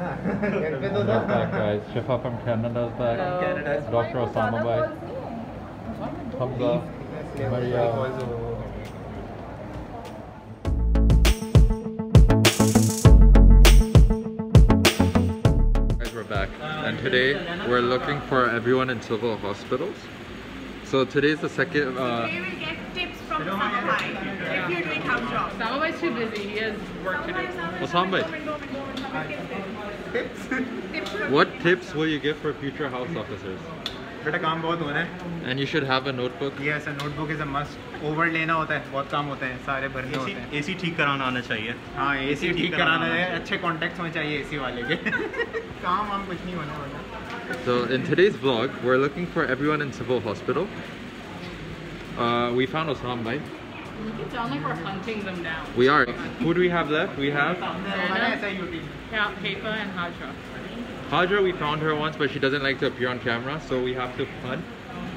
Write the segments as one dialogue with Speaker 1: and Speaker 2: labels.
Speaker 1: Canada's
Speaker 2: back, guys. Shifa from Canada's back.
Speaker 3: Hello.
Speaker 1: Canada's
Speaker 2: Dr. Osama back. Hamza. Maria. guys, we're back, and today we're looking for everyone in civil hospitals. So today's the second. Uh,
Speaker 3: today we'll get tips from Sambai if you're doing house jobs.
Speaker 4: Is too busy. He has work Sambai, to do.
Speaker 2: Well,
Speaker 3: Tips from
Speaker 2: What tips will you give for future house officers?
Speaker 1: बेटा काम बहुत होना है
Speaker 2: And you should have a notebook.
Speaker 1: ये ऐसा notebook is a must over लेना होता है बहुत काम होते हैं सारे भरने होते हैं
Speaker 5: एसी ठीक कराना आना चाहिए
Speaker 1: हाँ एसी
Speaker 5: ठीक
Speaker 1: ठीक
Speaker 5: कराना
Speaker 1: कराना
Speaker 5: है।
Speaker 1: है अच्छे कॉन्टेक्ट्स में चाहिए एसी वाले के काम वाम कुछ नहीं होना होना
Speaker 2: So in today's vlog, we're looking for everyone in civil hospital. Uh, we found Osam bhai.
Speaker 4: It sound like we're hunting them down.
Speaker 2: We are. Who do we have left? We have?
Speaker 4: Yeah, Haifa and Hadra.
Speaker 2: Hadra, we found her once, but she doesn't like to appear on camera, so we have to hunt.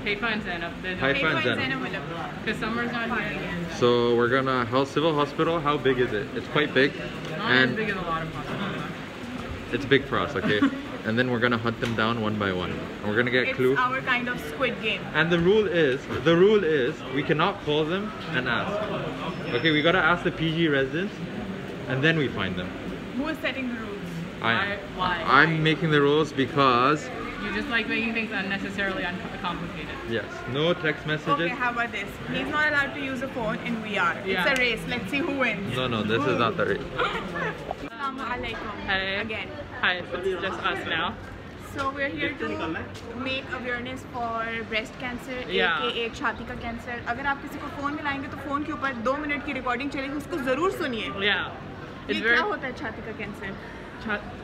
Speaker 4: Haifa and Zainab.
Speaker 2: Haifa and Zainab.
Speaker 4: Because Summer's not here.
Speaker 2: So we're gonna, help civil hospital, how big is it? It's quite big.
Speaker 4: Not
Speaker 2: and as
Speaker 4: big as a lot of hospitals.
Speaker 2: It's big for us, okay? and then we're gonna hunt them down one by one. And we're gonna get
Speaker 3: It's
Speaker 2: clue.
Speaker 3: our kind of squid game.
Speaker 2: And the rule is, the rule is, we cannot call them and ask. Okay, we gotta ask the PG residents, and then we find them.
Speaker 3: Who is setting the rules?
Speaker 2: I,
Speaker 4: Why- why?
Speaker 2: I'm making the rules because
Speaker 4: You just like making things unnecessarily uncomplicated.
Speaker 2: yes, no text messages.
Speaker 3: Okay, how about this? He's not allowed to use a phone and we are.
Speaker 4: Yeah.
Speaker 3: It's a race. Let's see who wins.
Speaker 2: No, no, this is not the race.
Speaker 3: Assalamu alaikum.
Speaker 4: Hey.
Speaker 3: Again.
Speaker 4: Hi, it's just us now.
Speaker 3: So we're here to make awareness for breast cancer,
Speaker 4: Yeah.
Speaker 3: aka छाती का cancer अगर आप किसी को phone मिलाएँगे तो phone के ऊपर दो मिनट की रिकॉर्डिंग चलेगी उसको ज़रूर सुनिए
Speaker 4: Yeah.
Speaker 3: ये
Speaker 4: very...
Speaker 3: क्या होता है छाती का कैंसर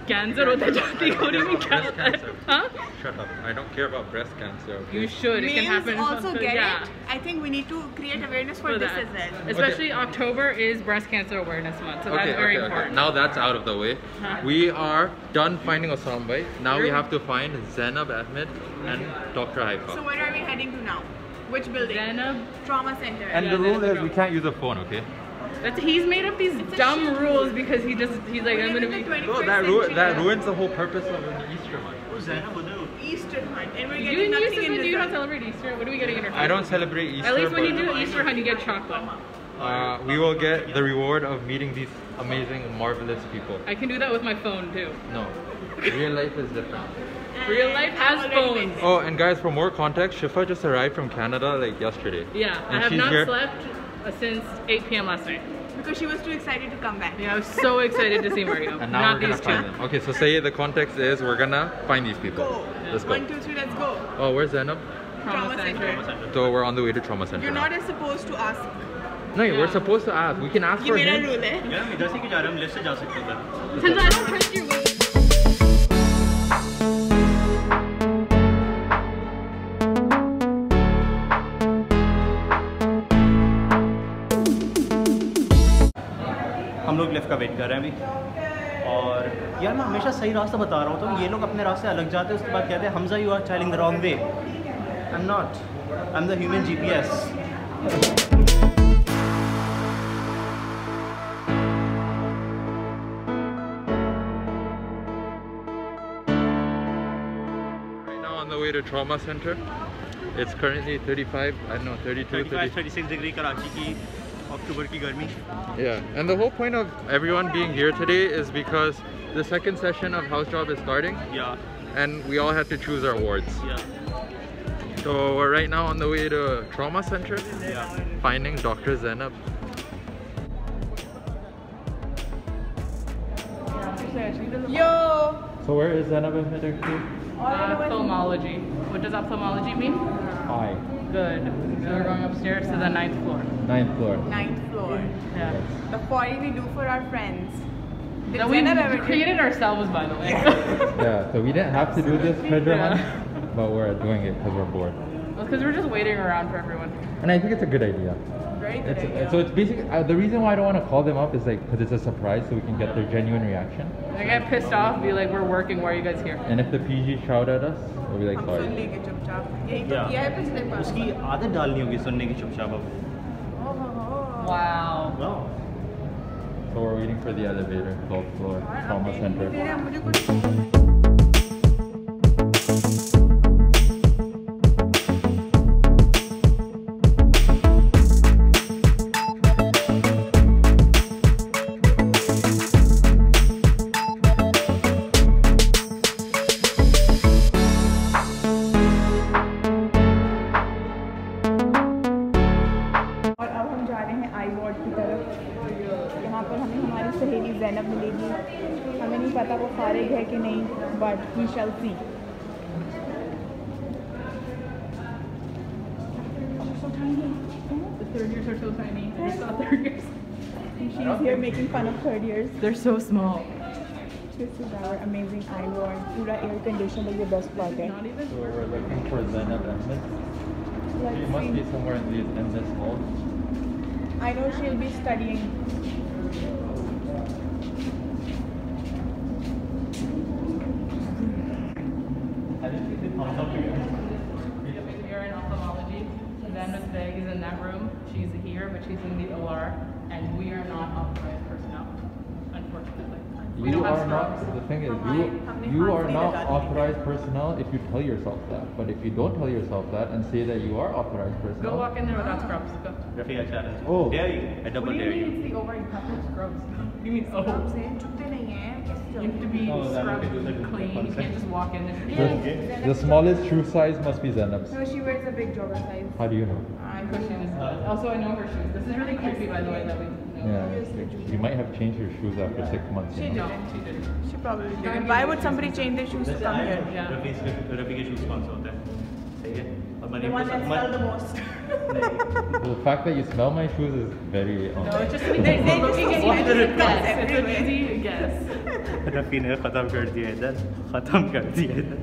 Speaker 4: cancer होता है छाती को नहीं क्या
Speaker 2: Breast
Speaker 4: होता है?
Speaker 2: cancer.
Speaker 4: Huh?
Speaker 2: Shut up. I don't care about breast cancer. okay?
Speaker 4: You should. It can
Speaker 3: Males
Speaker 4: happen.
Speaker 3: also
Speaker 4: for-
Speaker 3: get
Speaker 4: yeah.
Speaker 3: it I think we need to create awareness for,
Speaker 4: for
Speaker 3: this
Speaker 4: that.
Speaker 3: as well
Speaker 4: Especially October is breast cancer awareness month, so
Speaker 2: Okay,
Speaker 4: that's very
Speaker 2: okay, okay.
Speaker 4: important.
Speaker 2: Now that's out of the way.
Speaker 4: Huh?
Speaker 2: We are done finding Osam bhai. Now we
Speaker 4: You're-
Speaker 2: have to find Zainab Ahmed and Dr. Haifa.
Speaker 3: so where are we heading to now which building
Speaker 4: Zainab,
Speaker 3: trauma center
Speaker 2: and
Speaker 4: Yeah,
Speaker 2: the rule
Speaker 4: that's
Speaker 2: is
Speaker 4: the
Speaker 2: we
Speaker 4: rule.
Speaker 2: can't use a phone, okay?
Speaker 4: That's, he's made up these
Speaker 3: it's
Speaker 4: dumb rules because he just he's like I'm gonna be.
Speaker 2: No, that ru- that ruins the whole purpose of an Easter hunt.
Speaker 5: Who's that?
Speaker 3: Easter hunt, and we're getting
Speaker 4: you
Speaker 3: nothing in
Speaker 4: return. You don't celebrate Easter. What are we getting in return?
Speaker 2: I don't celebrate Easter.
Speaker 4: At least when you do Easter hunt, you get chocolate.
Speaker 2: Uh, we will get the reward of meeting these amazing, marvelous people.
Speaker 4: I can do that with my phone too.
Speaker 2: No, real life is different.
Speaker 4: Real life has phones.
Speaker 2: Oh, and guys, for more context, Shifa just arrived from Canada like yesterday.
Speaker 4: Yeah, I have not
Speaker 2: here.
Speaker 4: slept. since 8 p.m. last night.
Speaker 3: because she was too excited to come back
Speaker 4: Yeah, I was so excited to see Mario.
Speaker 2: And now
Speaker 4: not
Speaker 2: we're gonna
Speaker 4: these
Speaker 2: find
Speaker 4: two.
Speaker 2: them. Okay, so say the context is we're gonna find these people.
Speaker 3: go
Speaker 2: Let's go.
Speaker 3: one two three let's go
Speaker 2: Oh, where's Zainab?
Speaker 4: Trauma
Speaker 3: Trauma
Speaker 4: center.
Speaker 3: center.
Speaker 2: So we're on the way to trauma center.
Speaker 3: you're
Speaker 2: now.
Speaker 3: not as supposed to ask
Speaker 2: No,
Speaker 4: Yeah.
Speaker 2: we're supposed to ask. We can ask
Speaker 3: ये
Speaker 2: for
Speaker 3: मेरा
Speaker 2: him.
Speaker 3: Rule है
Speaker 5: यार हम इधर से क्यों जा रहे हैं हम लेफ्ट से जा सकते हैं उधर
Speaker 4: Since I don't trust you.
Speaker 5: Wait कर रहे हैं अभी। और यार मैं हमेशा सही रास्ता बता रहा हूँ तो ये लोग अपने रास्ते अलग जाते हैं उसके बाद कहते हैं Hamza you are chilling the wrong way I am not I am
Speaker 2: the human G P S to trauma center. It's currently 35, I don't know, 32,
Speaker 5: 35 36 degree Karachi की October ki garmi.
Speaker 2: Yeah, and the whole point of everyone being here today is because the second session of House Job is starting.
Speaker 5: Yeah.
Speaker 2: And we all have to choose our wards.
Speaker 5: Yeah.
Speaker 2: So we're right now on the way to Trauma Center.
Speaker 5: Yeah.
Speaker 2: Finding Dr. Zainab.
Speaker 3: Yo!
Speaker 2: So where is Zainab in Medicare?
Speaker 4: Uh, ophthalmology. What does ophthalmology mean?
Speaker 2: Eye.
Speaker 4: Good. So we're going upstairs to the ninth floor.
Speaker 2: Ninth floor.
Speaker 3: Ninth floor.
Speaker 4: Yeah.
Speaker 3: The party we do for our friends.
Speaker 4: That we
Speaker 3: ever
Speaker 4: created
Speaker 3: did?
Speaker 4: ourselves, by the way.
Speaker 2: yeah, so we didn't have to do this
Speaker 4: yeah.
Speaker 2: but we're doing it because we're bored.
Speaker 4: Because well, we're just waiting around for everyone.
Speaker 2: And I think it's a good idea.
Speaker 3: Very
Speaker 2: it's,
Speaker 3: idea.
Speaker 2: So it's basically uh, the reason why I don't want to call them up is like because it's a surprise, so we can get their genuine reaction.
Speaker 4: They get pissed off, be like, "We're working. Why are you guys here?"
Speaker 2: And if the PG shout at us, we'll be like, "Sorry."
Speaker 3: चुपचाप यही तो किया है पिछले बार
Speaker 5: उसकी आदत डालनी होगी सुनने की चुपचाप अब
Speaker 4: Wow.
Speaker 5: वाह
Speaker 2: So we're waiting for the elevator, 12th floor, trauma center.
Speaker 3: free. They're so tiny.
Speaker 4: The third years are so tiny. I just saw third years.
Speaker 3: And she's here making fun of third years.
Speaker 4: They're so small.
Speaker 3: This is our amazing iron Pura air conditioned is the best
Speaker 4: plug.
Speaker 2: So we're looking for Zen Amendments.
Speaker 3: Let's she
Speaker 2: must be somewhere in this hall.
Speaker 3: I know she'll be studying.
Speaker 4: That room. She's here, but she's in the OR, and we are not authorized personnel, unfortunately. We
Speaker 2: You
Speaker 4: don't have
Speaker 2: are not, the thing is, you, you are not authorized personnel if you tell yourself that. But if you don't tell yourself that and say that you are authorized personnel.
Speaker 4: Go walk in there without scrubs. Go.
Speaker 5: Rafael challenge.
Speaker 2: Oh.
Speaker 5: Dare you. I double
Speaker 4: dare you.
Speaker 5: What
Speaker 4: do
Speaker 5: you mean
Speaker 4: it's the over you have scrubs? You mean oh. You have to be
Speaker 5: oh,
Speaker 4: scrubbed clean. You can't just walk in yeah.
Speaker 2: The, smallest shoe size must be Zainab's.
Speaker 3: No, she wears a big jogger size.
Speaker 2: How do you know?
Speaker 4: I'm pushing this. Also, I know her shoes. This is really creepy, by the way, that we
Speaker 2: Yeah. You might have changed your shoes after six months.
Speaker 3: She
Speaker 2: You know?
Speaker 4: No, she didn't.
Speaker 3: She probably didn't. Why would somebody change their shoes to come here?
Speaker 4: Yeah.
Speaker 5: Rafi Rafi के shoes कौन से होते हैं सही है और
Speaker 3: The
Speaker 5: मनीम
Speaker 3: one
Speaker 5: को
Speaker 3: that smell the most.
Speaker 5: नहीं
Speaker 2: The fact that you smell my shoes is very. Um,
Speaker 4: No, it's just an
Speaker 3: They-
Speaker 4: easy
Speaker 3: they
Speaker 4: looking
Speaker 3: just
Speaker 4: at you.
Speaker 3: smell
Speaker 4: It's
Speaker 3: it
Speaker 4: a guess. It's an
Speaker 3: everywhere.
Speaker 4: easy guess.
Speaker 5: Rafi ने ख़त्म कर दिया इधर ख़त्म कर दिया इधर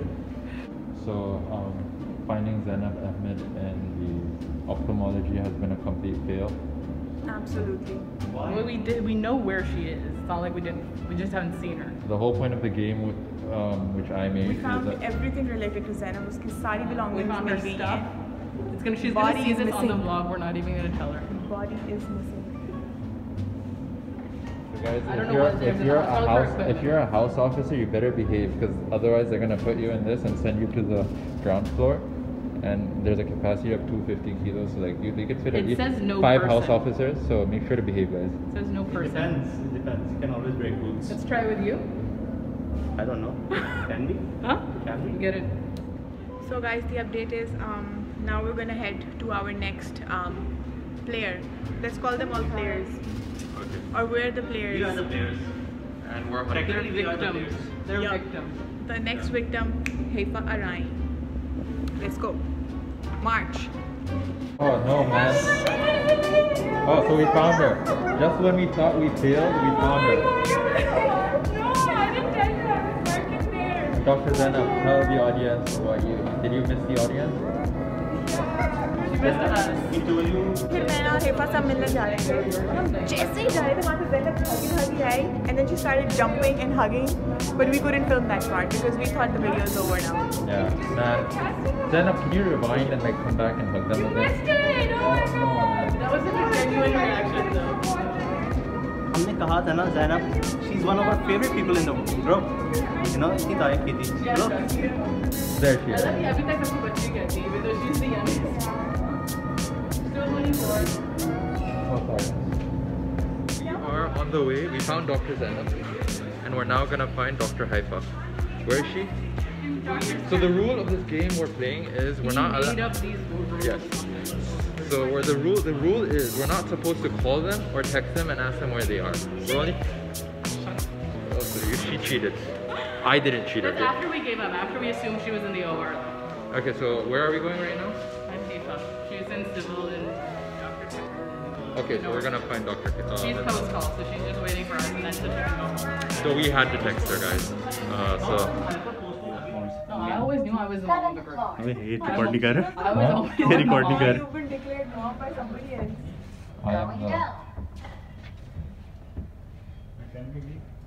Speaker 2: So, um, finding Zainab Ahmed in the ophthalmology has been a complete fail.
Speaker 3: Absolutely.
Speaker 4: Well, we did. We know where she is. It's not like we didn't. We just haven't seen her.
Speaker 2: The whole point of the game, with, um, which I made,
Speaker 3: we found everything related to Zena. Uski
Speaker 4: sari
Speaker 3: belongings we
Speaker 4: found her stuff. It's gonna. She's
Speaker 3: Body
Speaker 4: gonna see this missing. on the vlog. We're not even gonna tell her.
Speaker 3: Body is missing.
Speaker 2: Guys, if you're, if you're a
Speaker 4: house
Speaker 2: if you're a house officer, you better behave because otherwise they're gonna put you in this and send you to the ground floor. And there's a capacity of 250 kilos, so like you, they could fit at least
Speaker 4: says no
Speaker 2: five house officers. So make sure to behave, guys.
Speaker 4: It says no
Speaker 5: It
Speaker 4: person.
Speaker 5: depends it depends you can always break rules
Speaker 4: Let's try with you.
Speaker 5: I don't know can we
Speaker 4: Huh?
Speaker 5: can we
Speaker 4: Get it.
Speaker 3: So guys, the update is um, now we're gonna head to our next um, player. Let's call them all players.
Speaker 2: Okay.
Speaker 3: Or we're the players.
Speaker 5: we are the players
Speaker 2: And we're
Speaker 5: Technically, the
Speaker 4: victims.
Speaker 5: players.
Speaker 4: They're
Speaker 3: Yeah.
Speaker 4: victims.
Speaker 3: The next victim, Haifa Arai. Let's go. March.
Speaker 2: Oh no, man. Oh, so we found her. Just when we thought we failed, we found her.
Speaker 3: No, I didn't tell you I was working there.
Speaker 2: Dr. Zainab, tell the audience what you did. You miss the audience?
Speaker 3: फिर मैं और हेफा सब मिलने जा रहे थे हम जैसे ही जा रहे थे वहाँ से जैनब भागी भागी आई and then she started jumping and hugging but we couldn't film that part because we thought the video is over now
Speaker 2: Yeah, man. Zainab, can you rewind and like come back and hug them again? Oh, no, man.
Speaker 4: That was such a genuine reaction, though.
Speaker 5: हमने कहा था ना Zainab she is one of our favourite people in the group you know इसकी तारीफ़ की थी
Speaker 4: Yes,
Speaker 5: Look.
Speaker 4: that's cute.
Speaker 2: There she
Speaker 4: I
Speaker 2: is.
Speaker 4: love you. Every time I बच्ची कहती है, even though she's the youngest. Still 24.
Speaker 2: Oh, sorry. We are on the way. We found Dr. Zainab. And we're now gonna find Dr. Haifa. Where is she? So the rule of this game we're playing is we're
Speaker 4: He
Speaker 2: not
Speaker 4: made
Speaker 2: allowed.
Speaker 4: up these rules.
Speaker 2: Yes. So where the rule the rule is we're not supposed to call them or text them and ask them where they are. We're only. Oh, so you, she cheated. I didn't cheat.
Speaker 4: That's
Speaker 2: Okay.
Speaker 4: after we gave up, after we assumed she was in the OR. though.
Speaker 2: Okay. So where are we going right now?
Speaker 4: I'm Tifa. She's in civil and Dr. Tucker.
Speaker 2: Okay. So we're gonna find Dr. K- Uh,
Speaker 4: She's post call, so she's just waiting for us and then to check
Speaker 2: so we had to text her, guys. Uh, so.
Speaker 4: No, I always knew I was the one with the girl.
Speaker 5: अबे ये record नहीं कर रहा
Speaker 4: I was
Speaker 2: Huh?
Speaker 4: always
Speaker 5: ये
Speaker 4: the
Speaker 5: record नहीं
Speaker 4: mom.
Speaker 5: कर
Speaker 3: you've been declared mom by somebody else
Speaker 2: I am the-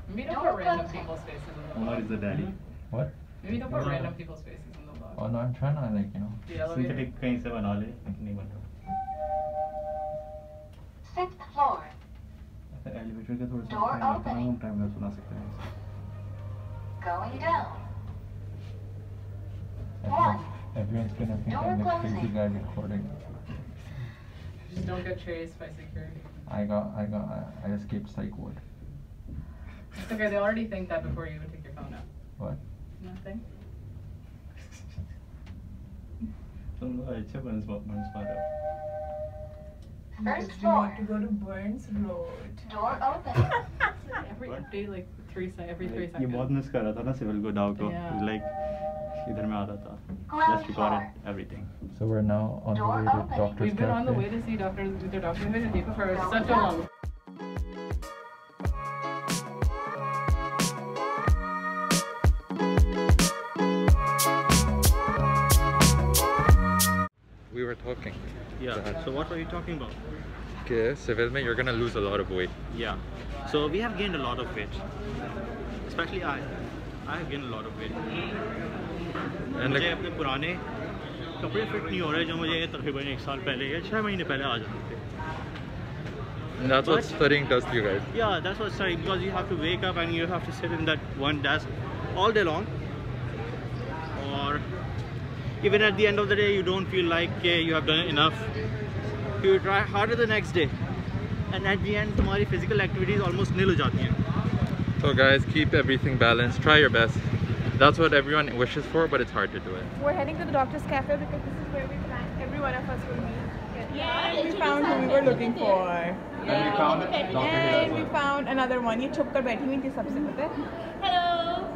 Speaker 4: Maybe don't put random people's faces in the
Speaker 5: Omar
Speaker 4: vlog.
Speaker 5: is the daddy
Speaker 2: What?
Speaker 4: Maybe don't put random people's faces in the vlog.
Speaker 2: Oh no, I'm trying to like you know.
Speaker 4: The elevator.
Speaker 5: Synthetic कहीं से बना ले लेकिन नहीं बन रहा
Speaker 6: Sixth floor.
Speaker 5: Elevator का थोड़ा सा
Speaker 6: Door
Speaker 5: टाइम लगता है
Speaker 6: opening.
Speaker 5: हम टाइम में सुना सकते हैं
Speaker 6: Going down.
Speaker 2: Everyone- Everyone's gonna think
Speaker 6: Door
Speaker 2: I'm the crazy
Speaker 6: closing.
Speaker 2: guy recording.
Speaker 4: Just don't get traced by security.
Speaker 2: I got, I got, I, I escaped psych ward.
Speaker 4: It's okay, they already think that before you even take your phone out.
Speaker 2: What?
Speaker 4: Nothing.
Speaker 5: तुम लोग अच्छे बंस बंस पा रहे हो
Speaker 6: First
Speaker 3: We
Speaker 6: floor.
Speaker 3: need to go to Burns Road.
Speaker 6: Door open.
Speaker 4: Every update, like three se- every three
Speaker 5: ये
Speaker 4: seconds.
Speaker 5: बहुत miss कर रहा था ना सिविल को डाउ को
Speaker 4: Yeah.
Speaker 5: लाइक इधर में आ रहा था
Speaker 6: Ground
Speaker 5: just
Speaker 6: floor.
Speaker 5: Recorded everything
Speaker 2: So we're now on the
Speaker 6: Door
Speaker 2: way to
Speaker 6: open.
Speaker 2: Doctor's
Speaker 4: We've been on the
Speaker 2: Cafe.
Speaker 4: way to see doctors with their doctor with people for such a long.
Speaker 2: talking.
Speaker 5: या
Speaker 2: that-
Speaker 5: so what are you talking about
Speaker 2: Okay, civil में you're gonna lose a lot of weight.
Speaker 5: Yeah. So we have gained a lot of weight. Especially I. I have gained a lot of weight.
Speaker 2: And
Speaker 5: मुझे
Speaker 2: the,
Speaker 5: अपने पुराने कपड़े fit नहीं हो रहे जो मुझे तकरीबन एक साल पहले या छः महीने पहले आ जाते थे
Speaker 2: that's what
Speaker 5: But-
Speaker 2: studying does to you guys.
Speaker 5: Yeah, that's what's right because you have to wake up and you have to sit in that one desk all day long. even at the end of the day you don't feel like okay, you have done enough. You try harder the next day. And at the end tomorrow physical activity is almost nil
Speaker 2: so guys keep everything balanced. Try your best. That's what everyone wishes for but it's hard to do it.
Speaker 3: We're heading to the doctor's cafe because this is where we plan every one of us will meet. Yeah, we found who we were looking for.
Speaker 2: And we found
Speaker 3: And we found another one. You chupkar baithi hui thi sabse pata Hello.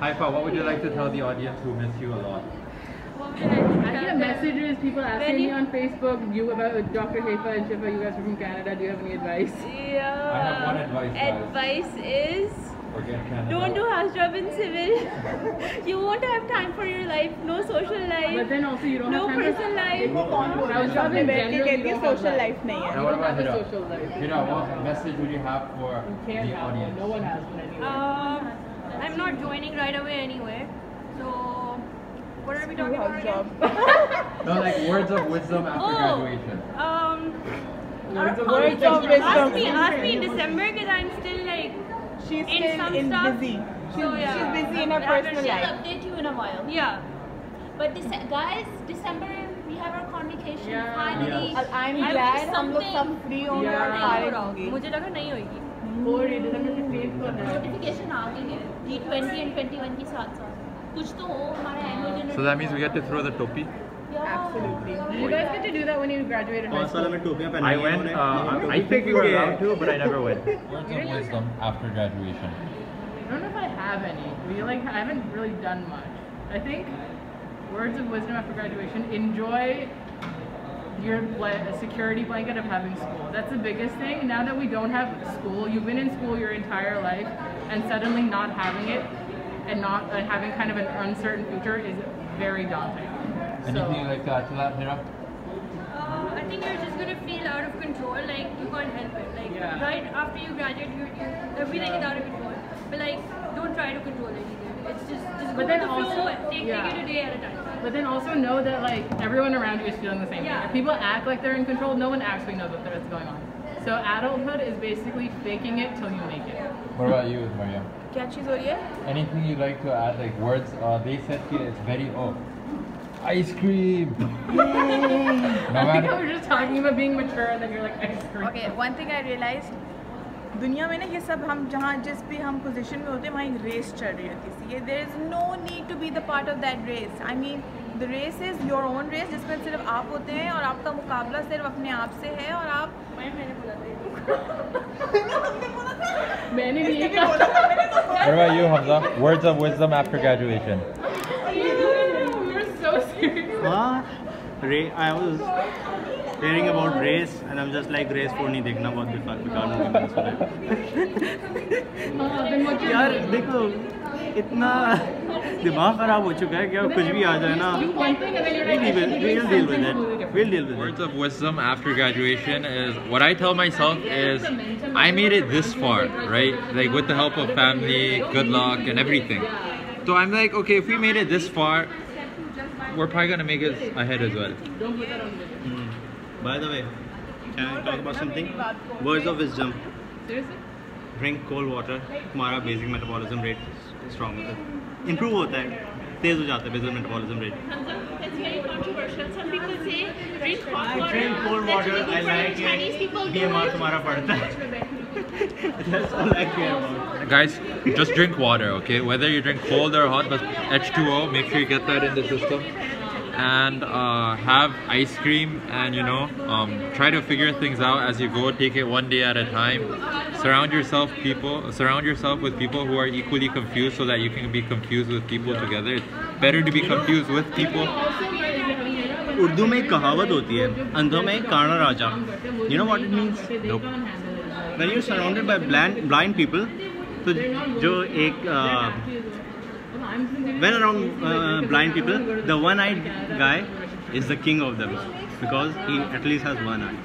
Speaker 2: Haifa, what would you like to tell the audience who miss you a lot?
Speaker 4: I get messages, people asking me on Facebook, you about Dr. Haifa and Shifa, you guys are from Canada, do you have any advice?
Speaker 7: Yeah.
Speaker 2: I have one advice, guys.
Speaker 7: Advice is
Speaker 2: Forget Canada.
Speaker 7: don't do house job in civil. you won't have time for your life. No social life.
Speaker 4: But then also you don't
Speaker 7: no
Speaker 4: have time
Speaker 7: personal life.
Speaker 3: वो कौन बोल रहा है
Speaker 4: House job
Speaker 3: सामने
Speaker 4: in
Speaker 3: बैठ के
Speaker 4: general,
Speaker 3: कहती
Speaker 4: you
Speaker 3: है
Speaker 4: don't have
Speaker 3: social
Speaker 4: that.
Speaker 3: life नहीं है
Speaker 2: Now what
Speaker 4: don't
Speaker 2: about
Speaker 4: have a
Speaker 2: Hira?
Speaker 4: social life.
Speaker 2: Hira, what message would you have for
Speaker 4: Can't
Speaker 2: the
Speaker 4: have one.
Speaker 2: audience?
Speaker 4: No one has one anyway.
Speaker 7: Um, I'm not joining right away anywhere. talking about
Speaker 3: house
Speaker 7: again?
Speaker 3: job.
Speaker 2: No, like words of wisdom after
Speaker 7: Oh.
Speaker 2: graduation.
Speaker 7: Um,
Speaker 4: Words of
Speaker 3: Words of
Speaker 7: ask
Speaker 3: wisdom.
Speaker 7: me, ask me in December because I'm still like
Speaker 3: She's
Speaker 7: in
Speaker 3: still
Speaker 7: some
Speaker 3: in
Speaker 7: stuff.
Speaker 3: busy. She's,
Speaker 7: So, yeah.
Speaker 3: she's busy in her
Speaker 7: Rather
Speaker 3: personal
Speaker 7: she'll
Speaker 3: life.
Speaker 7: update you in a while. Yeah. But Dece- guys, December we have our convocation
Speaker 4: Yeah.
Speaker 7: finally.
Speaker 5: Yeah.
Speaker 3: और I'm
Speaker 7: I
Speaker 3: glad
Speaker 7: wish
Speaker 3: हम लोग सब
Speaker 7: something
Speaker 3: free होंगे
Speaker 4: Yeah.
Speaker 3: और
Speaker 7: नहीं हो
Speaker 3: फारिग
Speaker 7: रहा
Speaker 3: होंगे
Speaker 7: मुझे लगा नहीं होगी
Speaker 4: Four December 15th को है.
Speaker 7: नोटिफिकेशन आ गई है D twenty and twenty one के साथ साथ
Speaker 2: So that means we get to throw the topi. Yeah.
Speaker 3: Absolutely.
Speaker 4: Did you guys get to do that when you graduated high school?
Speaker 2: I went. Uh, I think we were allowed to, but I never went. Words of wisdom after graduation.
Speaker 4: I don't know if I have any. We like I haven't really done much. I think words of wisdom after graduation. Enjoy your security blanket of having school. That's the biggest thing. Now that we don't have school, you've been in school your entire life, and suddenly not having it and not and having kind of an uncertain future is very daunting.
Speaker 2: Anything you'd like to add to that, Hira?
Speaker 7: Uh, I think you're just gonna feel out of control. Like you can't help it. Like
Speaker 4: Yeah.
Speaker 7: right after you graduate, you, you everything is out of control. But like, don't try to control anything. It's just just
Speaker 4: But
Speaker 7: go
Speaker 4: then
Speaker 7: with the flow.
Speaker 4: also-
Speaker 7: Take,
Speaker 4: yeah.
Speaker 7: take it a day at a time.
Speaker 4: But then also know that like everyone around you is feeling the same
Speaker 7: Yeah.
Speaker 4: thing. If people act like they're in control, no one actually knows what's going on. So adulthood is basically faking it till you make it.
Speaker 2: What about you, Maria?
Speaker 3: क्या चीज़ हो रही है
Speaker 2: Anything you'd like to add, like words? Uh, they said here it's very oh, ice cream. no
Speaker 4: I think I
Speaker 2: matter.
Speaker 4: was just talking about being mature and then you're like ice cream.
Speaker 3: Okay one thing I realise दुनिया में ना ये सब हम जहाँ जिस भी हम पोजीशन में होते हैं वहाँ एक रेस चल रही होती है ये there is no need to be the part of that race I mean The race is your own race जिसमें सिर्फ़ आप होते हैं और आपका मुकाबला सिर्फ़ अपने आप से है और आप
Speaker 7: मैंने बोला था
Speaker 4: मैंने भी ये कहा
Speaker 2: What about you, Hamza? Words of wisdom after graduation.
Speaker 4: You're so serious.
Speaker 5: हाँ रे I was hearing about race and I'm just like race four नहीं देखना बहुत बेकार बेकार
Speaker 4: Uh, what
Speaker 5: यार देखो इतना दिमाग खराब हो चुका है कि अब कुछ भी आ जाए ना
Speaker 4: Do one thing and then you're like,
Speaker 5: we'll deal,
Speaker 4: I should do
Speaker 5: we'll deal with
Speaker 4: something
Speaker 5: it
Speaker 4: completely different.
Speaker 5: we'll deal with
Speaker 2: Words
Speaker 5: it
Speaker 2: of wisdom after graduation is what I tell myself is I made it this far, right? Like with the help of family, good luck, and everything. So I'm like, okay, if we made it this far, we're probably gonna make it ahead as well.
Speaker 4: Don't put that on the video.
Speaker 5: by the way can I talk about something words of wisdom
Speaker 4: Seriously?
Speaker 5: Drink cold water तुम्हारा basic metabolism rate Strong होता है improve होता है तेज़ हो जाता है basic metabolism rate
Speaker 8: It's very controversial. Some people say drink hot
Speaker 5: I drink cold water. I like
Speaker 8: Chinese people
Speaker 5: BMR तुम्हारा पड़ता है That's all I care about.
Speaker 2: Guys, just drink water, okay? Whether you drink cold or hot, but H2O, make sure you get that in the system. And uh, have ice cream and you know, um, try to figure things out as you go. Take it one day at a time. Surround yourself people. Surround yourself with people who are equally confused, so that you can be confused with people together. It's better to be confused with people.
Speaker 5: Urdu में एक कहावत होती है अंधों में काना राजा you know what it means
Speaker 2: Nope.
Speaker 5: when you're surrounded by blind blind people तो जो एक uh, when around uh, blind people the one eyed guy is the king of them because he at least has one eye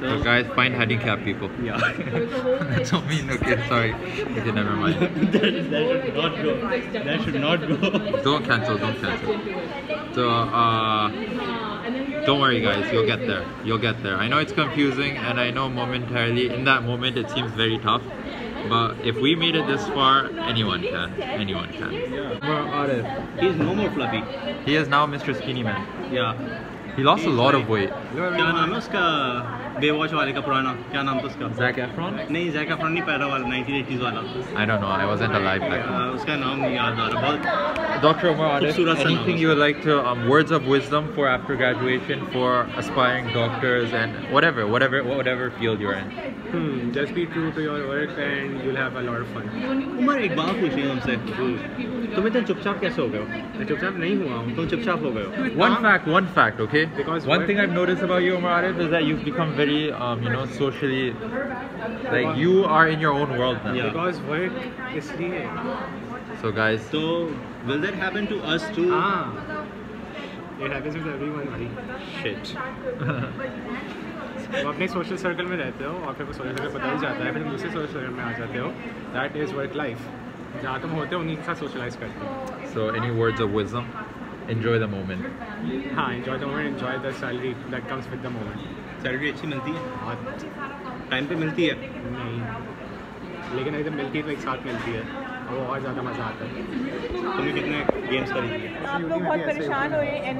Speaker 2: So guys, find handicap people.
Speaker 5: yeah
Speaker 2: That's so mean. Okay, sorry. Okay, never mind.
Speaker 5: that, that should not go that should not go
Speaker 2: Don't cancel. Don't cancel. So, uh, don't worry, guys. You'll get there. You'll get there. I know it's confusing, and I know momentarily, in that moment, it seems very tough. But if we made it this far, anyone can. Anyone can.
Speaker 5: He He's no more fluffy.
Speaker 2: He is now Mr. Skinny Man.
Speaker 5: Yeah.
Speaker 2: He lost He's a lot like, of weight.
Speaker 5: Baywatch वाले का पुराना क्या नाम था उसका
Speaker 2: Zac Efron?
Speaker 5: नहीं Jack Efron नहीं पहला वाला 1980s वाला
Speaker 2: I don't know. I wasn't alive back then.
Speaker 5: uh, उसका नाम नहीं याद आ रहा बहुत
Speaker 2: Dr. Omar Arif,
Speaker 5: खूबसूरत सा नाम
Speaker 2: anything
Speaker 5: है
Speaker 2: you would like to, um, words of wisdom for after graduation for aspiring doctors and whatever, whatever, whatever field you're in.
Speaker 1: Hmm, just be true to your work and you'll have a lot of fun.
Speaker 5: Umar एक बात पूछनी है तुमसे तुम इतने चुपचाप कैसे हो गए हो
Speaker 1: मैं चुपचाप नहीं हुआ हूँ
Speaker 5: तुम चुपचाप हो गए हो
Speaker 2: One fact, one fact, okay?
Speaker 1: Because
Speaker 2: one
Speaker 1: what-
Speaker 2: thing I've noticed about you, Omar Arif, is that you've become very, um, you know, socially, like you are in your own world now.
Speaker 5: Yeah.
Speaker 1: because work इसलिए
Speaker 2: So guys,
Speaker 5: तो will that happen to us too
Speaker 1: हाँ it happens with everyone भाई
Speaker 5: shit
Speaker 1: वो अपने social circle में रहते हो और फिर वो सोशल सर्कल पता ही जाता है फिर तुम दूसरे सोशल सर्कल में आ जाते हो दैट इज़ वर्क लाइफ जहाँ तुम होते हो उन्हीं के साथ सोशलाइज करते हो
Speaker 2: so any words of wisdom? Enjoy the moment.
Speaker 1: हाँ enjoy the moment enjoy the salary that comes with the moment
Speaker 5: Salary अच्छी मिलती है? टाइम पे मिलती है?
Speaker 1: नहीं। लेकिन अगर मिलती है तो एक साथ मिलती है। वो और ज़्यादा मज़ा आता है।
Speaker 5: तुमने कितने गेम्स खरीदी है?
Speaker 3: आप लोग बहुत परेशान हो रहे हैं एन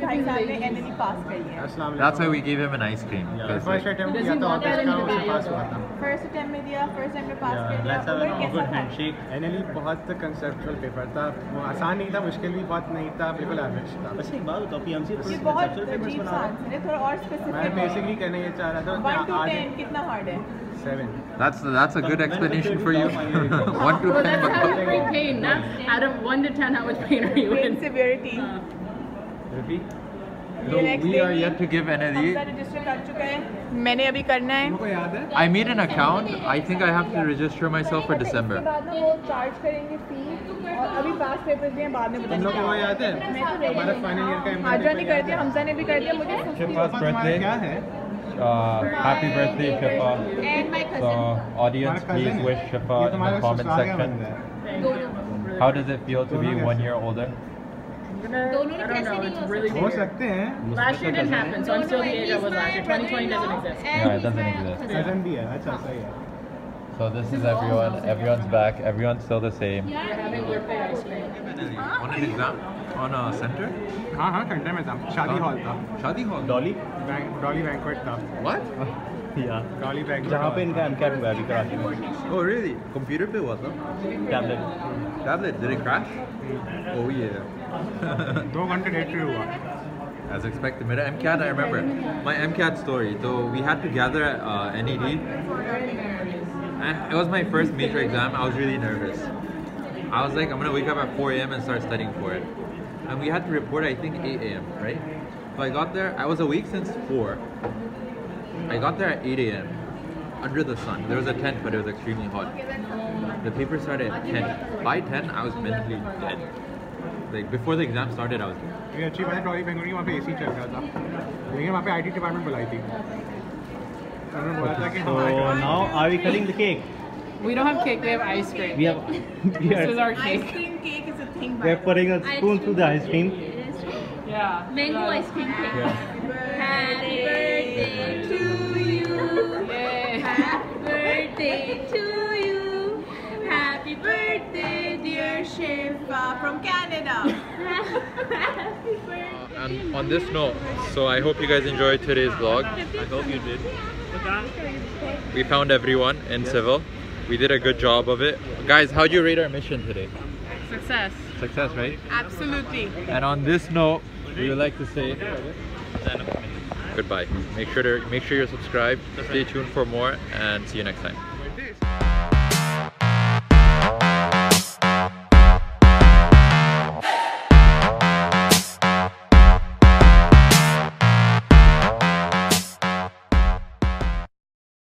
Speaker 3: भाई साहब ने एन पास करी है
Speaker 1: अस्सलाम
Speaker 2: That's why we gave him an ice cream. because,
Speaker 1: first
Speaker 4: attempt
Speaker 1: किया था
Speaker 4: want
Speaker 1: ऑफ़िस
Speaker 4: that
Speaker 1: का
Speaker 4: in the
Speaker 1: उससे पास हुआ था।
Speaker 3: फ़र्स्ट अटेम्प्ट में दिया फ़र्स्ट टाइम में पास कर दिया।
Speaker 5: लेट्स हैव
Speaker 3: और
Speaker 5: एन
Speaker 3: कैसा
Speaker 5: ऑकवर्ड
Speaker 3: था?
Speaker 5: हैंडशेक
Speaker 1: एन बहुत कंसेप्चुअल पेपर था। वो आसान नहीं था मुश्किल भी बहुत नहीं था बिल्कुल एवरेज था।
Speaker 5: बस एक बात बताओ पीएमसी
Speaker 3: ये बहुत अजीब सा आंसर है थोड़ा और
Speaker 1: मैं बेसिकली कहना ये चाह रहा था
Speaker 3: वन टू
Speaker 1: आगे
Speaker 3: टेन कितना हार्ड है?
Speaker 1: Seven
Speaker 2: That's that's a good explanation for you. One to
Speaker 4: Well,
Speaker 2: ten.
Speaker 4: that's how you
Speaker 2: but-
Speaker 4: rate pain. That's out of 1 to 10, how much pain are you
Speaker 3: pen
Speaker 4: in?
Speaker 3: Severity
Speaker 2: So we are yet to give NLE.
Speaker 3: Register कर चुका है मैंने अभी करना है
Speaker 1: तुमको याद है
Speaker 2: I made an account. I think I have to register myself for December.
Speaker 3: उसके बाद ना वो चार्ज करेंगे फी और अभी पास पेपर्स दिए बाद में पता
Speaker 1: तुम लोग को वो
Speaker 3: नहीं
Speaker 1: याद है हमारा फाइनल ईयर का
Speaker 3: हाजरा ने कर दिया हमजा ने भी कर दिया मुझे
Speaker 2: Shifa's
Speaker 1: तुम्हारा क्या है
Speaker 2: uh, happy birthday, Shifa.
Speaker 3: And my
Speaker 2: cousin.
Speaker 3: So,
Speaker 2: audience, please wish Shifa in the comment section. How does it feel to be one year older?
Speaker 4: I don't know, it's really weird. Last year didn't happen, so I'm still the age I was last year. 2020 doesn't exist.
Speaker 2: Yeah, it doesn't exist.
Speaker 1: Yeah.
Speaker 2: So this is everyone, everyone's back, everyone's still the same.
Speaker 4: We're having birthday ice cream
Speaker 2: On an exam? On a center?
Speaker 1: हाँ हाँ घंटे में था शादी hall था
Speaker 2: Shadi hall.
Speaker 5: Dolly
Speaker 1: bank Dolly banquet था
Speaker 2: What?
Speaker 5: या
Speaker 1: Dolly bank
Speaker 5: जहाँ पे इनका एमकैट हुआ है अभी कराची में
Speaker 2: Oh really? Computer पे हुआ था?
Speaker 5: Tablet
Speaker 2: Tablet? Did it crash? Oh yeah.
Speaker 1: दो घंटे लेट भी हुआ
Speaker 2: As expected. मेरा MCAT, I remember. My MCAT story. So we had to gather at uh, NED. And it was my first major exam. I was really nervous. I was like, I'm gonna wake up at 4 a.m. and start studying for it. And we had to report, I think, 8 a.m. Right? So I got there. I was awake since 4. I got there at 8 a.m. Under the sun. There was a tent, but it was extremely hot. The paper started at 10. By 10, I was mentally dead. Like before the exam started, I was dead.
Speaker 1: ये अच्छी बात है Dolly banquet की वहाँ पे AC चल रहा था लेकिन वहाँ पे आईटी डिपार्टमेंट बुलाई थी उन्होंने बोला था कि
Speaker 5: So
Speaker 1: हमारे
Speaker 5: now are we cutting the cake?
Speaker 4: we don't have cake, we have ice cream.
Speaker 5: We have. we
Speaker 4: this is our cake.
Speaker 3: Ice cream cake is a
Speaker 5: thing. We're putting a spoon through the ice cream.
Speaker 4: Yeah.
Speaker 7: Mango
Speaker 4: yeah.
Speaker 7: ice cream cake.
Speaker 5: Yeah.
Speaker 7: Happy birthday to you.
Speaker 4: Happy birthday to you.
Speaker 7: Happy
Speaker 3: birthday, dear Shifa uh, from Canada.
Speaker 2: Happy birthday. And on this note, so I hope you guys enjoyed today's vlog.
Speaker 5: I hope you did.
Speaker 2: We found everyone in yes. civil. We did a good job of it. Guys, how'd you rate our mission today?
Speaker 4: Success.
Speaker 2: Success, right?
Speaker 3: Absolutely.
Speaker 2: And on this note, we would like to say goodbye. Make sure to make sure you're subscribed. Stay tuned for more and see you next time.